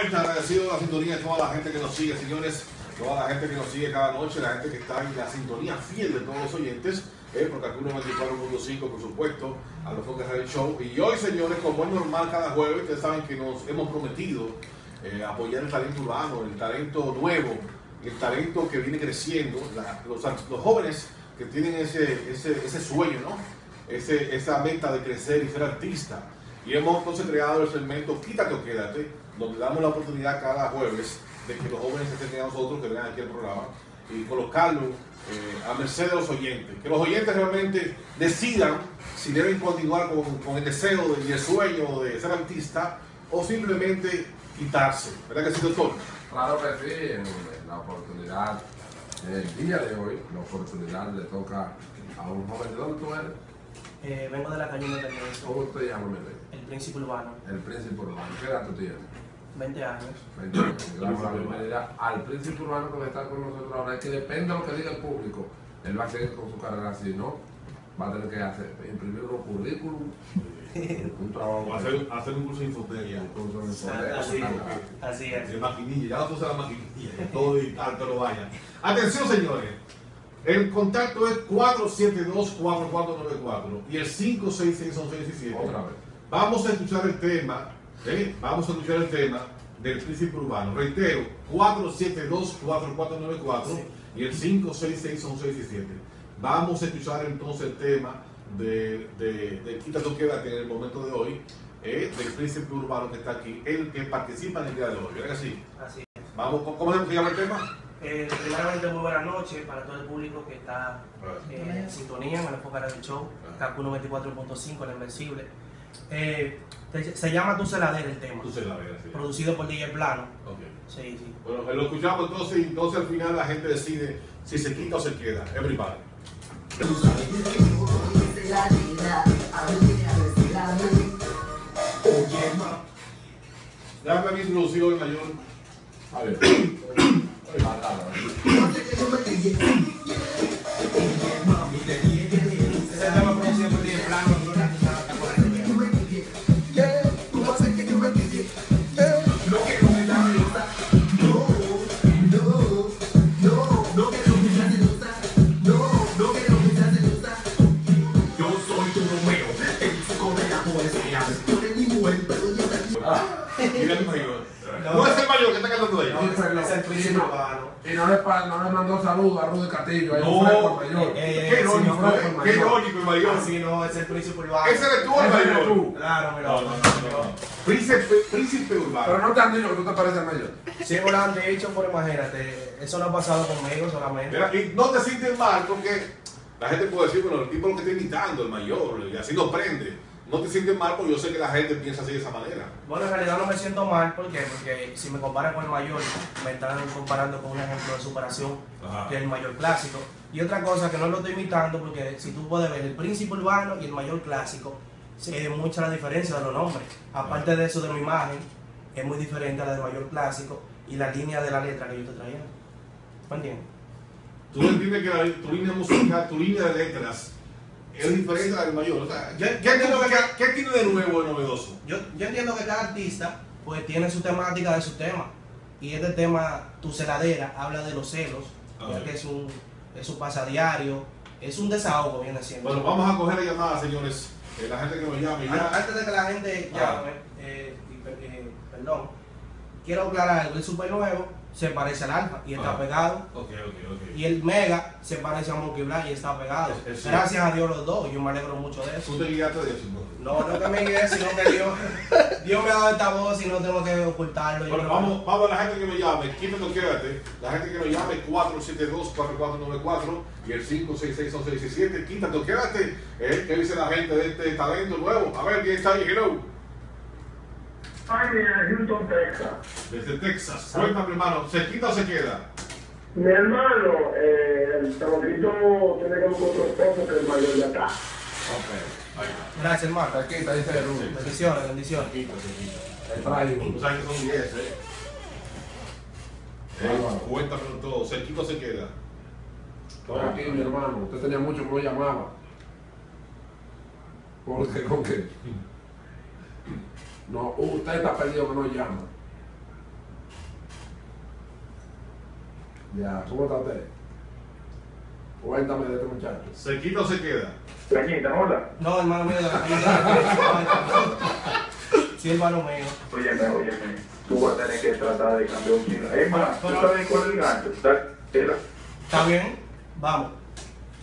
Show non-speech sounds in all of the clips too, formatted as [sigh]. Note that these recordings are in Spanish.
vuelta, agradecido de la sintonía de toda la gente que nos sigue, señores, toda la gente que nos sigue cada noche, la gente que está en la sintonía fiel de todos los oyentes, eh, porque aquí 94.5, por supuesto, a los Focus Radio Show. Y hoy, señores, como es normal cada jueves, ustedes saben que nos hemos prometido eh, apoyar el talento urbano, el talento nuevo, el talento que viene creciendo, la- los, los jóvenes que tienen ese, ese, ese sueño, ¿no? Ese, esa meta de crecer y ser artista. Y hemos entonces creado el segmento Quítate o Quédate, donde damos la oportunidad cada jueves de que los jóvenes se acerquen a nosotros, que vengan aquí al programa, y colocarlo eh, a merced de los oyentes. Que los oyentes realmente decidan si deben continuar con, con el deseo de- y el sueño de ser artista o simplemente quitarse. ¿Verdad que sí, doctor? Claro que sí, en la oportunidad, en el día de hoy, la oportunidad le toca a un joven. ¿De dónde tú eres? Eh, vengo de la calle Independencia, ¿Cómo te llamas, el príncipe urbano, El príncipe urbano. ¿Qué edad tú tienes? 20 años. 20 años. Bienvenida al príncipe urbano que va a estar con nosotros ahora. Es que depende de lo que diga el público. Él va a seguir con su carrera, si no, va a tener que hacer, imprimir unos currículum, un trabajo. O hacer, hacer un curso de infotería. un curso de Así, informática. así es. De maquinilla, ya no se usa la maquinilla, todo digital, lo vaya. Atención, señores. El contacto es 472-4494 y el 566-1117. Otra vez. Vamos a escuchar el tema, ¿eh? vamos a escuchar el tema del príncipe urbano. Reitero, 472-4494 y el 566-1117. Vamos a escuchar entonces el tema de, de, de Quita tu Quédate en el momento de hoy, ¿eh? del príncipe urbano que está aquí, el que participa en el día de hoy. ¿Verdad que sí? Así es. Vamos, ¿cómo se llama el tema? Eh, primeramente, muy buenas noches para todo el público que está eh, en sintonía en el Enfoque del Show, Cacu 94.5, el Invencible. Eh, se llama Tu Celadera el tema, ves, sí. producido por DJ Plano. Ok. Sí, sí. Bueno, lo escuchamos entonces y entonces al final la gente decide si se quita o se queda. Everybody. Dame mi introducción mayor. A ver. [coughs] No, pero- Es el príncipe urbano. Y no le, no le mandó saludos a Rudy Castillo, No. un mayor. Eh, Qué sí, irónico, no, eh. no, Qué no. irónico el mayor. Así no, es el príncipe urbano. Ese eres tú el mayor. tú. Claro, mira. No, no, no, no. Príncipe, príncipe Pero urbano. no te han dicho que tú te pareces mayor. Sí, me lo han dicho, pero imagínate, eso no ha pasado conmigo solamente. Mira, y no te sientes mal porque la gente puede decir, bueno, el tipo lo que está imitando, el mayor, y así lo prende. No te sientes mal porque yo sé que la gente piensa así de esa manera. Bueno, en realidad no me siento mal, ¿por qué? Porque si me comparan con el mayor, me están comparando con un ejemplo de superación, Ajá. que es el mayor clásico. Y otra cosa que no lo estoy imitando, porque si tú puedes ver el príncipe urbano y el mayor clásico, ve mucha la diferencia de los nombres. Aparte de eso, de mi imagen, es muy diferente a la del mayor clásico y la línea de la letra que yo estoy trayendo. ¿Me entiendes? Tú entiendes que la- tu línea musical, tu línea de letras es diferente a la del mayor. O sea, ¿qué, qué tiene, qué- qué tiene de nuevo y novedoso? Yo, yo entiendo que cada artista pues tiene su temática de su tema. Y este tema, Tu celadera, habla de los celos, que es un, es un pasadiario, es un desahogo, viene siendo. Bueno, vamos a coger la llamada, señores. Eh, la gente que nos llame ya. Antes de que la gente Ah. llame, eh, eh, perdón, quiero aclarar algo. El super nuevo se parece al alfa y está Ah. pegado. Y el mega se parece a Monkey Black y está pegado. Es- es Gracias a Dios los dos, yo me alegro mucho de eso. Tú te guiaste eso, entonces. No, no que me guíe, sino que Dios, [laughs] Dios me ha dado esta voz y no tengo que ocultarlo. Bueno, vamos, vamos a la gente que nos llame, quítate o quédate. La gente que nos llame 472-4494 y el 566-1117. Quítate quédate. Eh, ¿Qué dice la gente de este talento nuevo? A ver, ¿quién está ahí? Hello. Ay, mira, Houston, Texas. Desde Texas. Cuéntame, hermano, ¿se quita o se queda? Mi hermano, eh, el chamaquito tiene que otro esposo que el mayor ya está. Ok. Ahí está. Gracias, hermano. Aquí está, dice Rudy. Bendiciones, bendiciones. Se quita, se quita. Te traigo. Tú sabes que son 10, ¿eh? Eh, todo. ¿Se quita o se queda? Estoy aquí, mi hermano. Usted tenía mucho que no llamaba. ¿Por qué? ¿Con qué? No, uh, usted está perdido que no llama. Ya, ¿cómo está usted? Cuéntame de este muchacho. ¿Se quita o se queda? Se quita, hola. No, hermano mío, Sí, hermano mío. Óyeme, óyeme. Tú vas a tener que tratar de cambiar un chino. Es más, tú sabes cuál es el gancho. Está bien, vamos.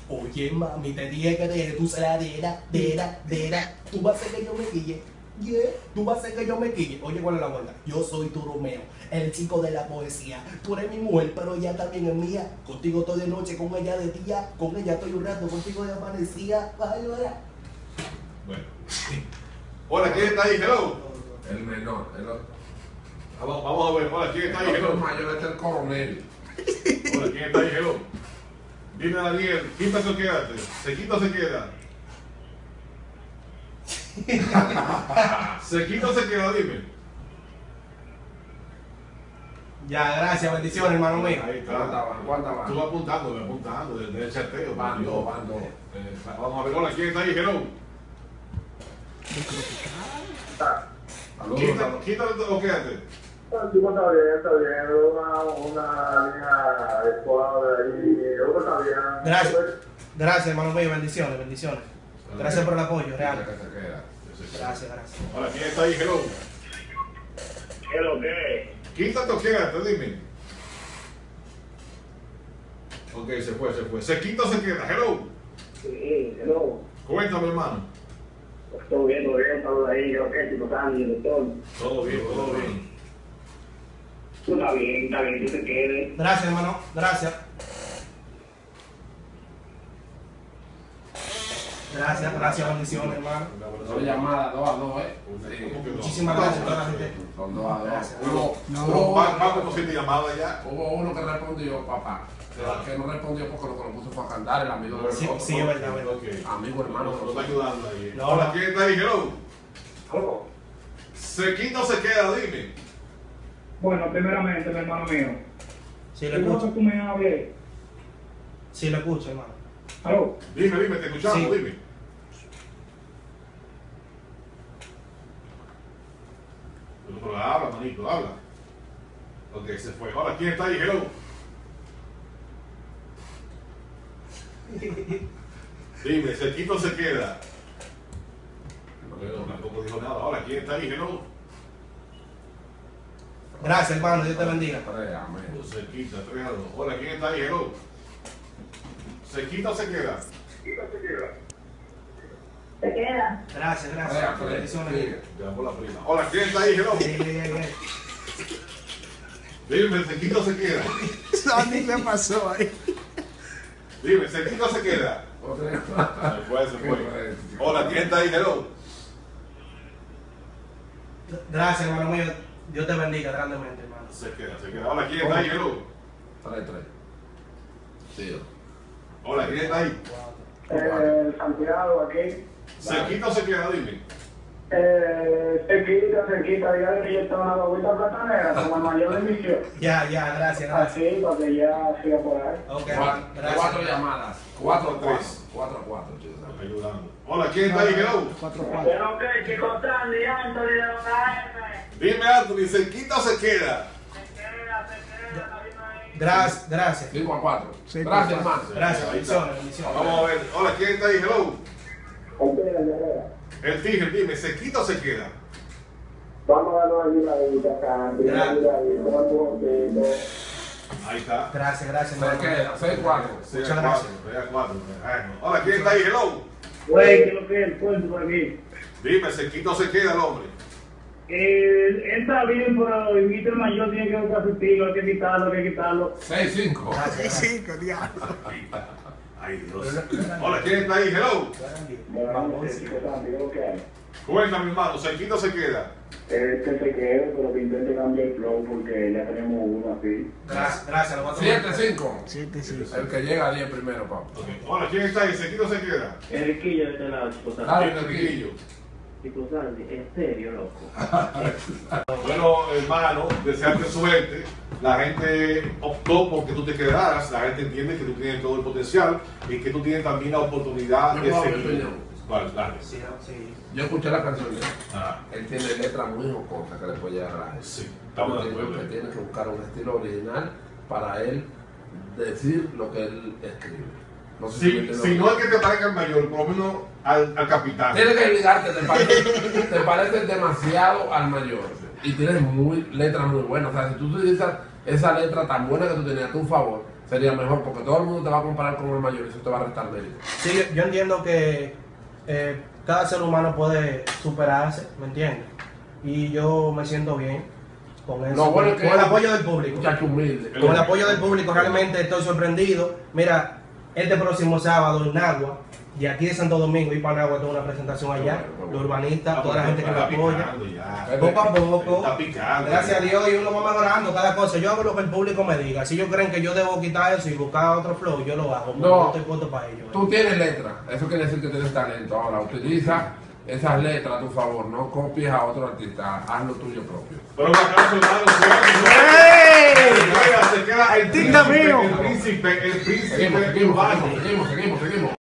Oye, mami, te dije que te tú se la dera, dera, dera. Tú vas a hacer que yo me guille. Yeah. Tú vas a hacer que yo me quille. Oye, ¿cuál es la vuelta? Yo soy tu Romeo, el chico de la poesía. Tú eres mi mujer, pero ella también es mía. Contigo estoy de noche, con ella de día. Con ella estoy un rato, contigo de amanecía. Ay, hola. Bueno. [laughs] Hola, ¿quién está ahí? Hello. El menor. El otro, Vamos, vamos a ver. Hola, ¿quién está ahí? el Hello. mayor este es el coronel. Hola, ¿quién está ahí? Hello. Dime, Daniel, quítate o quédate. ¿Se quita o se queda? [laughs] ¿Se quita o se queda? Dime. Ya, gracias, bendiciones, hermano mío. Ahí ¿Cuántas está. van? ¿Cuántas Tú van? vas apuntando, vas apuntando desde el chateo. Van Yo- dos, van dos. Eh, vamos a ver, hola, ¿quién está ahí? Saludos. Quítate, quítate o quédate. El tipo está bien, está bien. Una, una línea suave ahí. Yo está bien. Gracias. Gracias, hermano mío, bendiciones, bendiciones. Gracias por el apoyo, real. que se. Gracias, gracias. Hola, ¿quién está ahí? Hello. ¿Qué es lo que? Quítate o quédate, dime. Ok, se fue, se fue. ¿Se quita o se queda? Hello. Sí, no. Cuéntame, hermano. Todo bien, todo bien, todo ahí. Yo qué, tipo, cambio, doctor. Todo bien, todo bien. Tú está bien, está bien, tú te quedes. Gracias, hermano. Gracias. Gracias, gracias, bendiciones, hermano. Dos llamadas, dos a dos, ¿eh? Muchísimas gracias a toda la gente. Son dos a dos. Hubo, No, hubo vamos con siete llamadas ya. hubo uno que respondió, papá. Ah. Que no respondió porque lo que lo puso fue a cantar, el amigo de Sí, sí, es verdad, verdad. Amigo, hermano. Nos está ayudando ahí. No, Hola. ¿quién está ahí? Hello. ¿Se quita o se queda? Dime. Bueno, primeramente, mi hermano mío. Sí, le que escucho. tú me hables. Sí, le escucho, hermano. Aló. Dime, dime, te escuchamos, Sí. dime. Habla, manito, habla. Ok, se fue. Hola, ¿quién está ahí? Hello. Dime, ¿se quita o se queda? Bueno, tampoco dijo nada. Hola, ¿quién está ahí? Hello. Gracias, hermano. Dios te bendiga. Tres, amén. Se quita, 3 a 2. Hola, ¿quién está ahí? Hello. ¿Se quita o se queda? ¿Te quedas? Gracias, Tres a gracias. Sigue. Llamó la prima. Hola, ¿quién está ahí? Bien. Dime, ¿se quita o se queda? [laughs] Sandy le pasó ahí. Dime, ¿se quita o se queda? Se fue, se fue. Hola, ¿quién está ahí? Hello. Gracias, hermano mío. Dios te bendiga grandemente, hermano. Se queda, se queda. Hola, ¿quién está ahí? Hello. Tres, tres. Sí. Hola, ¿quién está ahí? Eh, Santiago, aquí. ¿Se quita o se queda? Dime. Eh, se quita, se quita, dígale que yo estaba una bobita platanera, como el mayor de mi tío. Ya, ya, gracias, gracias. Así, para que ya siga por ahí. Ok. Cuatro, cuatro Gracias. llamadas. Cuatro, Cuatro, cuatro. tres. Cuatro, cuatro, ayudando. Hola, ¿quién está ahí? Hello. 4-4. Pero que, chicos, Sandy, Anthony de la AM. Dime, Anthony, ¿se quita o se queda? Se queda, se queda, la misma ahí. Gracias, gracias. Cinco a cuatro. Gracias, cuatro. hermano. Gracias, bendiciones. Vamos a ver. Hola, ¿quién está ahí? Hello. El tigre, dime, ¿se quita o se queda? Vamos a darnos ayuda Sandy. Gracias. Ayuda ahí, toma tu bombito. Ahí está. Gracias, gracias, Se queda. Seis, cuatro. Seis a Muchas cuatro, gracias. Hola, ¿quién está ahí? Hello. Güey, ¿qué es lo que es el cuento por aquí? Dime, ¿se quita o se queda el hombre? Eh, está bien, pero el Mr. Mayor tiene que buscar su estilo, hay que quitarlo, hay que quitarlo. Seis, cinco. Gracias, Sí, gracias. sí, diablo. Ay, Dios. Hola, ¿quién está ahí? Hello. Sandy. Cuéntame, hermano, ¿se quita o se queda? Que se quede, pero que intente cambiar el flow porque ya tenemos uno así. Gracias, gracias. lo voy a tomar. Siete, cinco. Siete, sí. El que llega a diez primero, papá. Hola, ¿quién está ahí? ¿Se quita o se queda? Enriquillo de este. Dale, Dime, Enriquillo. Chicos, Sandy, en serio, loco. [laughs] Bueno, hermano, desearte suerte. La gente optó porque tú te quedaras. La gente entiende que tú tienes todo el potencial y que tú tienes también la oportunidad Yo de puedo seguir. Vale, dale. Sí, sí. Yo escuché la canción de él. Ah, Él tiene letras muy jocosas que le puede llegar a sí, estamos de acuerdo. que tiene que buscar un estilo original para él decir lo que él escribe. No sé si me Si, si no es que te parezca el mayor, por lo menos al, al capitán. Tienes que ligarte, te pareces, te pareces demasiado al mayor. Y tienes muy, letras muy buenas. O sea, si tú utilizas esa letra tan buena que tú tenías a tu favor, sería mejor porque todo el mundo te va a comparar con el mayor y eso te va a restar mérito. Sí, yo, yo entiendo que eh, cada ser humano puede superarse, ¿me entiendes? Y yo me siento bien con eso. Bueno con, que con el apoyo del público. Humilde. Con el apoyo del público realmente estoy sorprendido. Mira, este próximo sábado en Nagua, de aquí de Santo Domingo y para Nagua tengo una presentación allá, los urbanistas, toda la gente que me apoya. Poco a poco, Está picando. gracias a Dios y uno va mejorando cada cosa. Yo hago lo que el público me diga. Si ellos creen que yo debo quitar eso y buscar otro flow, yo lo hago. No. yo estoy puesto para ello. Tú tienes letra, eso quiere decir que tienes talento. Ahora, utiliza esas letras a tu favor, no copies a otro artista, haz lo tuyo propio. Pero un aplauso, hermano. ¡Ey! Oiga, se queda el mío. El príncipe, el príncipe Seguimos, seguimos, seguimos, seguimos.